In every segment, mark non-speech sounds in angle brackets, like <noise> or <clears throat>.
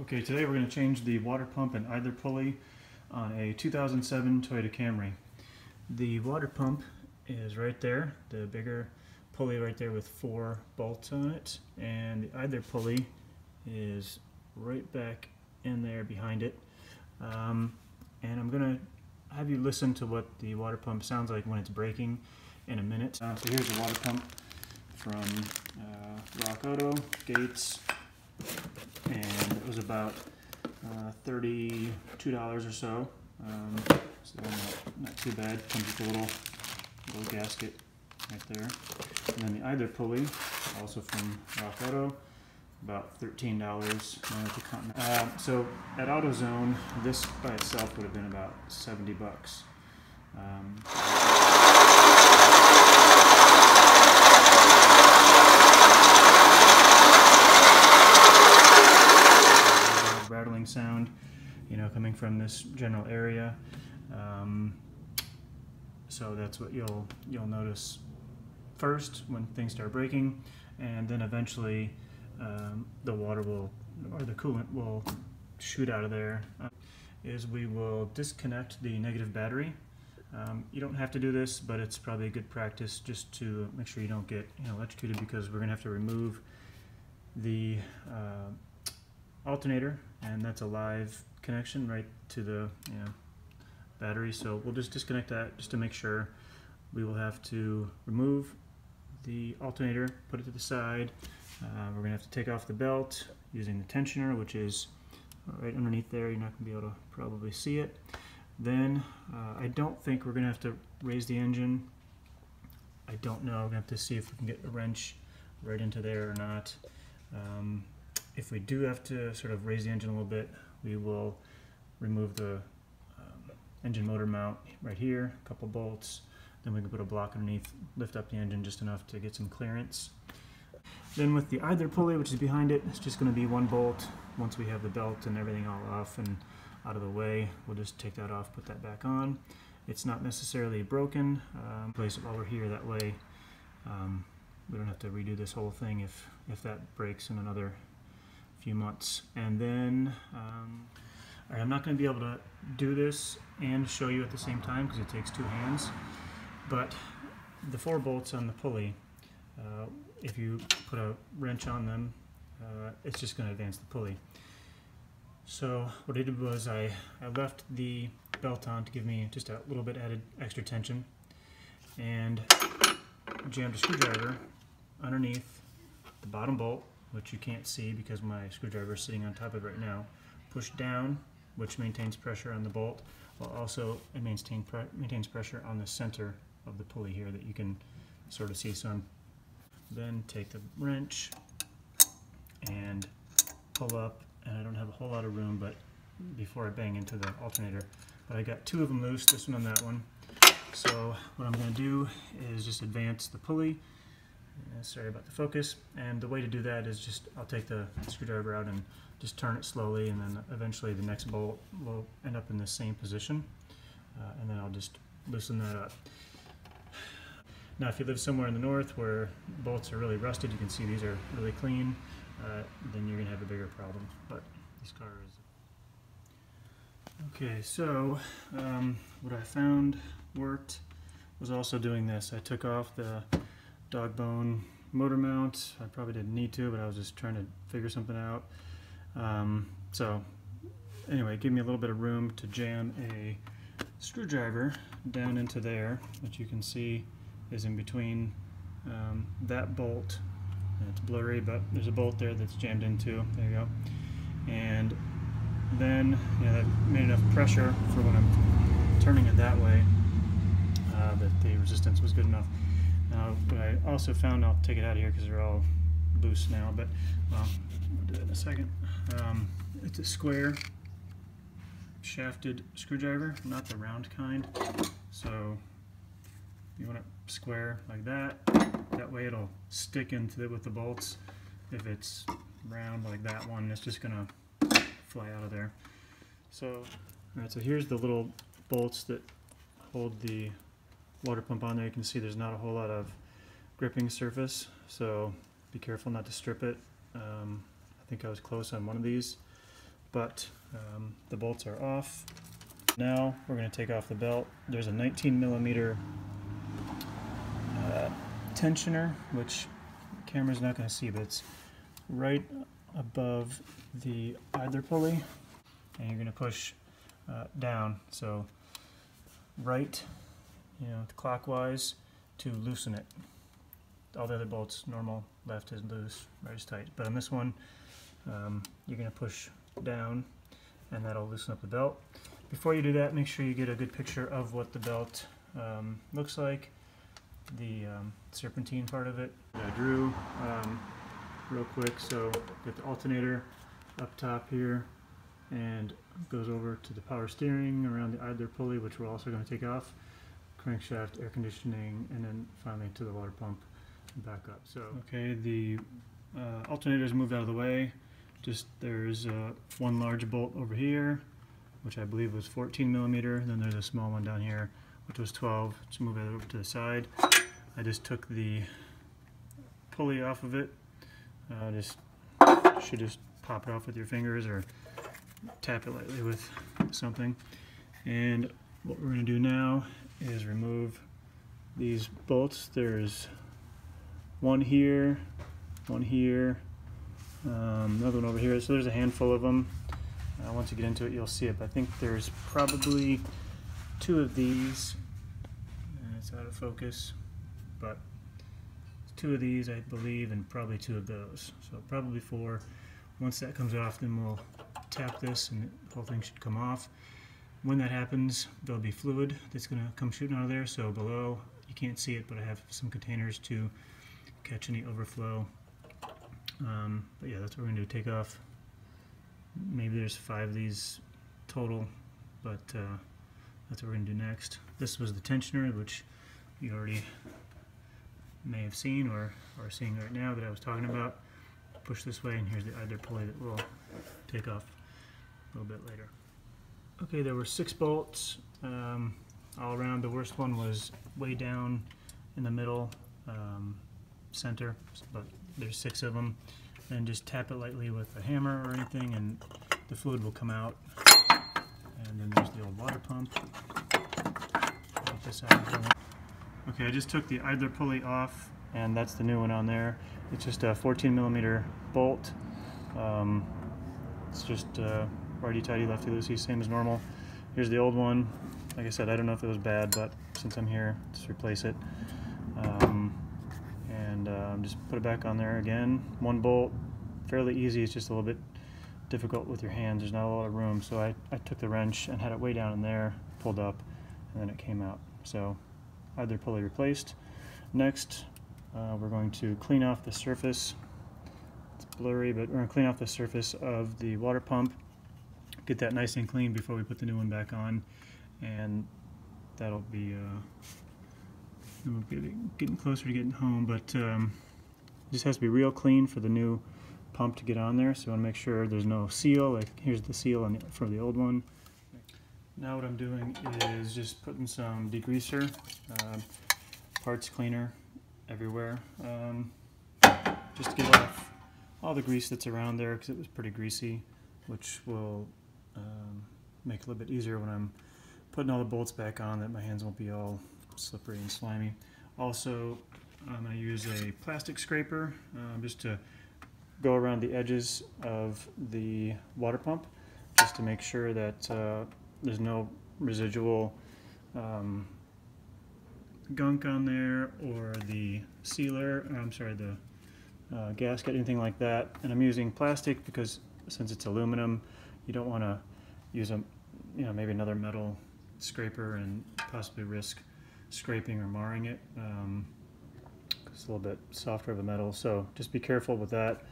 Okay, today we're going to change the water pump and idler pulley on a 2007 Toyota Camry. The water pump is right there, the bigger pulley right there with four bolts on it, and the idler pulley is right back in there behind it. Um, and I'm going to have you listen to what the water pump sounds like when it's breaking in a minute. Uh, so here's the water pump from uh, Rock Auto, Gates, and it was about uh, $32 or so. Um, so not, not, too bad. Comes with a little, little gasket right there. And then the idler pulley, also from Rock Auto, about $13 uh, uh, so at AutoZone, this by itself would have been about 70 bucks. Um, rattling sound, you know, coming from this general area. Um, so that's what you'll you'll notice first when things start breaking, and then eventually um, the water will or the coolant will shoot out of there. Uh, is we will disconnect the negative battery. Um, you don't have to do this, but it's probably a good practice just to make sure you don't get you know, electrocuted because we're going to have to remove the uh, alternator and that's a live connection right to the you know, battery. So we'll just disconnect that just to make sure. We will have to remove the alternator put it to the side. Uh, we're gonna have to take off the belt using the tensioner which is right underneath there. You're not gonna be able to probably see it. Then uh, I don't think we're gonna have to raise the engine. I don't know. We're gonna have to see if we can get a wrench right into there or not. Um, if we do have to sort of raise the engine a little bit, we will remove the um, engine motor mount right here, a couple bolts, then we can put a block underneath, lift up the engine just enough to get some clearance. Then with the idler pulley, which is behind it, it's just going to be one bolt. Once we have the belt and everything all off and out of the way, we'll just take that off, put that back on. It's not necessarily broken. Um, place it while we're here, that way um, we don't have to redo this whole thing if, if that breaks in another few months. And then um, right, I'm not going to be able to do this and show you at the same time because it takes two hands. But the four bolts on the pulley, uh, if you put a wrench on them, uh, it's just going to advance the pulley. So what I did was I, I left the belt on to give me just a little bit added extra tension and jammed a screwdriver underneath the bottom bolt which you can't see because my screwdriver is sitting on top of it right now. Push down, which maintains pressure on the bolt, while also it maintain maintains pressure on the center of the pulley here that you can sort of see. So I'm then take the wrench and pull up, and I don't have a whole lot of room, but before I bang into the alternator. But I got two of them loose, this one and that one. So what I'm going to do is just advance the pulley sorry about the focus. And the way to do that is just, I'll take the screwdriver out and just turn it slowly and then eventually the next bolt will end up in the same position. Uh, and then I'll just loosen that up. Now if you live somewhere in the north where bolts are really rusted, you can see these are really clean, uh, then you're going to have a bigger problem. But this car is... Okay, so um, what I found worked was also doing this. I took off the dog bone motor mount. I probably didn't need to, but I was just trying to figure something out. Um, so anyway, give me a little bit of room to jam a screwdriver down into there, which you can see is in between um, that bolt. It's blurry, but there's a bolt there that's jammed into. There you go. And then you that made enough pressure for when I'm turning it that way uh, that the resistance was good enough. Now, I also found, I'll take it out of here because they're all loose now, but well, we'll do that in a second. Um, it's a square shafted screwdriver, not the round kind. So you want it square like that. That way it'll stick into it with the bolts. If it's round like that one, it's just gonna fly out of there. So, all right, so here's the little bolts that hold the water pump on there, you can see there's not a whole lot of gripping surface, so be careful not to strip it. Um, I think I was close on one of these, but um, the bolts are off. Now we're going to take off the belt. There's a 19 millimeter uh, tensioner, which the camera's not going to see, but it's right above the idler pulley, and you're going to push uh, down. So right, you know, clockwise to loosen it. All the other bolts normal, left is loose, right is tight. But on this one, um, you're going to push down, and that'll loosen up the belt. Before you do that, make sure you get a good picture of what the belt um, looks like, the um, serpentine part of it. I drew um, real quick, so get the alternator up top here, and goes over to the power steering around the idler pulley, which we're also going to take off, crankshaft, air conditioning, and then finally to the water pump and back up. So, okay, the uh, alternator is moved out of the way. Just there's uh, one large bolt over here, which I believe was 14 millimeter. Then there's a small one down here, which was 12. Let's move it over to the side. I just took the pulley off of it. Uh, just should just pop it off with your fingers or tap it lightly with something. And what we're going to do now is remove these bolts. There's one here, one here, um, another one over here. So there's a handful of them. Uh, once you get into it, you'll see it. But I think there's probably two of these. And it's out of focus, but two of these, I believe, and probably two of those. So probably four. Once that comes off, then we'll tap this and the whole thing should come off. When that happens, there'll be fluid that's going to come shooting out of there. So below, you can't see it, but I have some containers to catch any overflow. Um, but yeah, that's what we're going to do. Take off. Maybe there's five of these total, but uh, that's what we're going to do next. This was the tensioner, which you already may have seen or are seeing right now that I was talking about. Push this way, and here's the idler pulley that we'll take off a little bit later. Okay, there were six bolts um, all around. The worst one was way down in the middle um, center, but there's six of them. And just tap it lightly with a hammer or anything, and the fluid will come out. And then there's the old water pump. Okay, I just took the idler pulley off, and that's the new one on there. It's just a 14 millimeter bolt. Um, it's just uh, righty tighty, lefty loosey, same as normal. Here's the old one. Like I said, I don't know if it was bad, but since I'm here, just replace it. Um, and um, just put it back on there again. One bolt, fairly easy. It's just a little bit difficult with your hands. There's not a lot of room, so I, I took the wrench and had it way down in there, pulled up, and then it came out. So idler pulley replaced. Next, uh, we're going to clean off the surface. It's blurry, but we're going to clean off the surface of the water pump. Get that nice and clean before we put the new one back on, and that'll be uh, getting, closer to getting home, but um, it just has to be real clean for the new pump to get on there. So I want to make sure there's no seal. Like here's the seal the, for the old one. Now what I'm doing is just putting some degreaser, uh, parts cleaner everywhere, um, just to get off all the grease that's around there because it was pretty greasy, which will um, make it a little bit easier when I'm putting all the bolts back on that my hands won't be all slippery and slimy. Also, I'm going to use a plastic scraper um, just to go around the edges of the water pump just to make sure that uh, there's no residual um, gunk on there or the sealer, I'm sorry, the uh, gasket, anything like that. And I'm using plastic because since it's aluminum, you don't want to use a, you know, maybe another metal scraper and possibly risk scraping or marring it. Um, it's a little bit softer of a metal, so just be careful with that.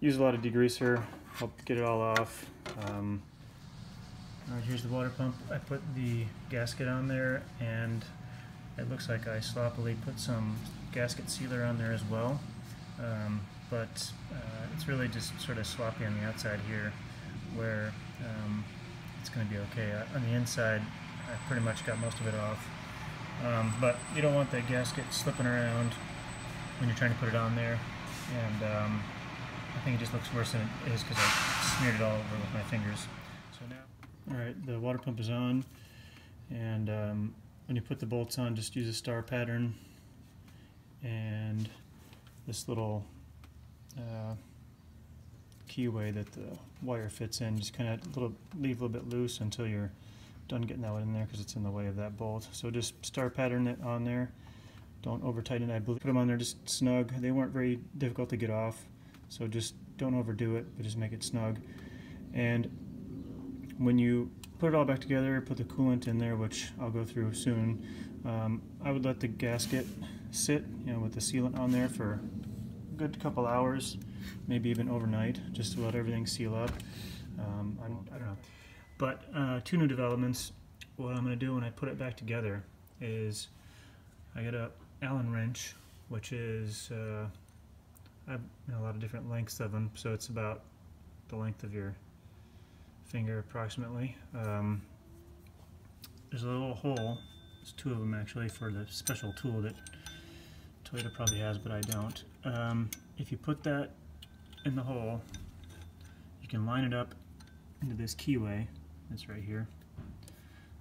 Use a lot of degreaser, help get it all off. Um, all right, here's the water pump. I put the gasket on there, and it looks like I sloppily put some gasket sealer on there as well. Um, but uh, it's really just sort of sloppy on the outside here, where um, it's going to be okay. On the inside, I pretty much got most of it off. Um, but you don't want that gasket slipping around when you're trying to put it on there. And um, I think it just looks worse than it is because I smeared it all over with my fingers. So now, all right, the water pump is on, and um, when you put the bolts on, just use a star pattern and this little uh, keyway that the wire fits in. Just kind of little leave a little bit loose until you're done getting that one in there because it's in the way of that bolt. So just star pattern it on there. Don't over tighten it. I believe put them on there just snug. They weren't very difficult to get off, so just don't overdo it, but just make it snug. And when you put it all back together, put the coolant in there, which I'll go through soon. Um, I would let the gasket sit, you know, with the sealant on there for a good couple hours, maybe even overnight, just to let everything seal up. Um, I, don't, I don't know. But uh, two new developments. What I'm going to do when I put it back together is I get a Allen wrench, which is uh, I have you know, a lot of different lengths of them, so it's about the length of your finger approximately. Um, there's a little hole, there's two of them actually, for the special tool that Toyota probably has, but I don't. Um, if you put that in the hole, you can line it up into this keyway that's right here.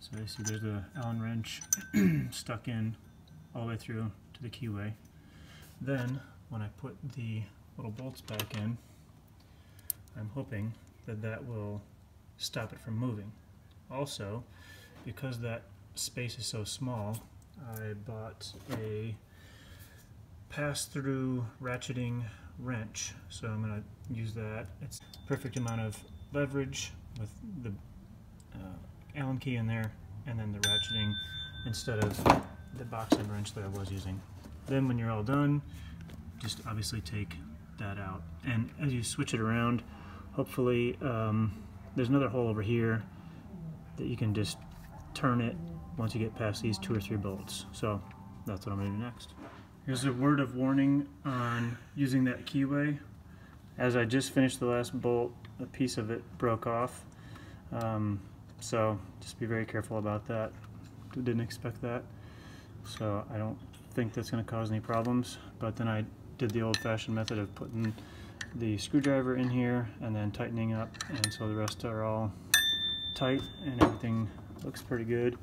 So you see there's the Allen wrench <clears throat> stuck in all the way through to the keyway. Then when I put the little bolts back in, I'm hoping that that will stop it from moving. Also, because that space is so small, I bought a pass-through ratcheting wrench. So I'm going to use that. It's perfect amount of leverage with the uh, Allen key in there and then the ratcheting instead of the box end wrench that I was using. Then when you're all done, just obviously take that out. And as you switch it around, hopefully um, there's another hole over here that you can just turn it once you get past these two or three bolts. So that's what I'm going to do next. Here's a word of warning on using that keyway. As I just finished the last bolt, a piece of it broke off. Um, so just be very careful about that. Didn't expect that. So I don't think that's going to cause any problems. But then I did the old-fashioned method of putting the screwdriver in here and then tightening up and so the rest are all tight and everything looks pretty good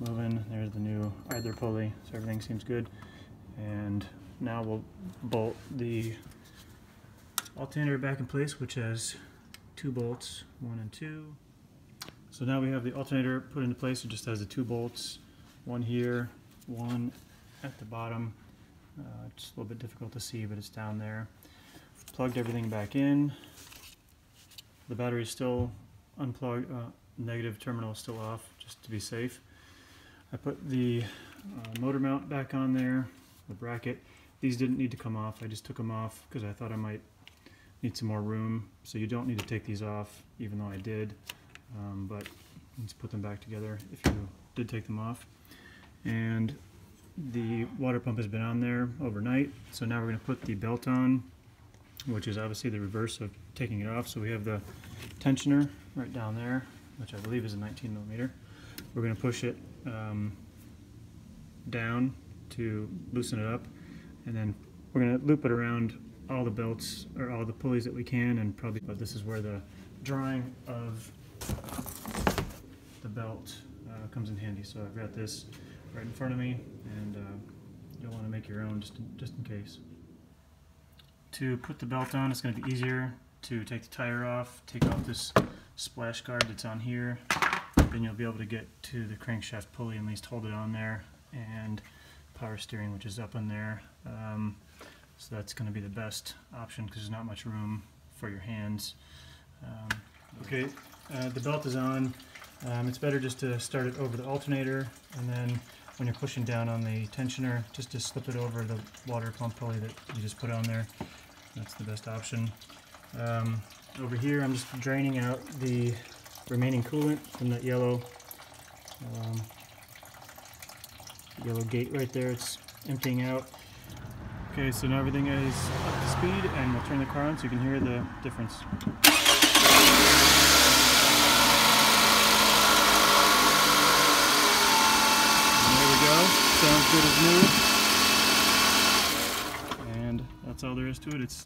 moving there's the new idler pulley so everything seems good and now we'll bolt the alternator back in place which has two bolts one and two. So now we have the alternator put into place. It just has the two bolts one here one at the bottom. Uh, it's a little bit difficult to see but it's down there. Plugged everything back in. The battery is still unplugged, uh, negative terminal is still off, just to be safe. I put the uh, motor mount back on there, the bracket. These didn't need to come off, I just took them off because I thought I might need some more room. So you don't need to take these off, even though I did. Um, but let's put them back together if you did take them off. And the water pump has been on there overnight, so now we're going to put the belt on which is obviously the reverse of taking it off. So we have the tensioner right down there, which I believe is a 19 millimeter. We're going to push it um, down to loosen it up, and then we're going to loop it around all the belts or all the pulleys that we can, and probably. But this is where the drawing of the belt uh, comes in handy. So I've got this right in front of me, and uh, you'll want to make your own just in, just in case. To put the belt on, it's going to be easier to take the tire off, take off this splash guard that's on here, then you'll be able to get to the crankshaft pulley and at least hold it on there, and power steering which is up in there. Um, so that's going to be the best option because there's not much room for your hands. Um, okay, uh, the belt is on. Um, it's better just to start it over the alternator and then when you're pushing down on the tensioner, just to slip it over the water pump pulley that you just put on there. That's the best option. Um, over here, I'm just draining out the remaining coolant from that yellow um, yellow gate right there. It's emptying out. Okay, so now everything is up to speed, and we'll turn the car on so you can hear the difference. And there we go. Sounds good as new. And that's all there is to it. It's